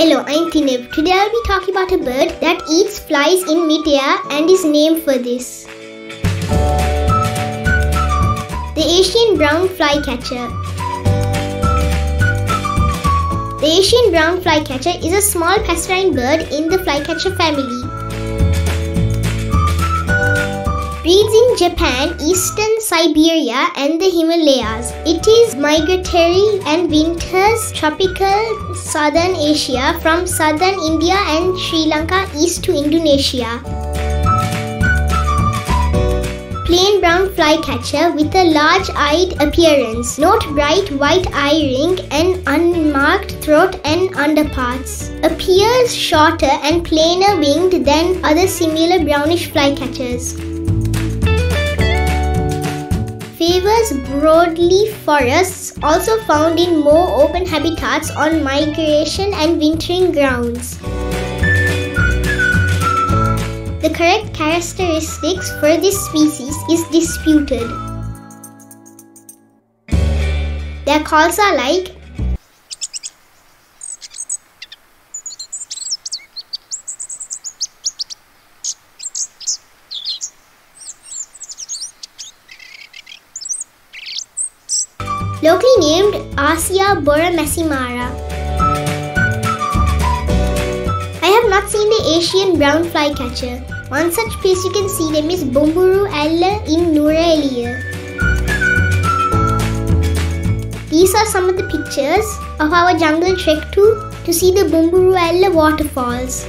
Hello, I'm Thinev. Today I'll be talking about a bird that eats flies in midair and is named for this. The Asian brown flycatcher. The Asian brown flycatcher is a small passerine bird in the flycatcher family. Breeds in Japan, eastern Siberia and the Himalayas. It is migratory and winters tropical southern Asia from southern India and Sri Lanka east to Indonesia. Plain brown flycatcher with a large-eyed appearance. Note bright white eye ring and unmarked throat and underparts. Appears shorter and plainer winged than other similar brownish flycatchers favors broadleaf forests, also found in more open habitats on migration and wintering grounds. The correct characteristics for this species is disputed. Their calls are like locally named Asia boramasimara. I have not seen the Asian brown flycatcher. One such place you can see them is Bomburu Ella in Nuwara These are some of the pictures of our jungle trek to to see the Bomburu Ella waterfalls.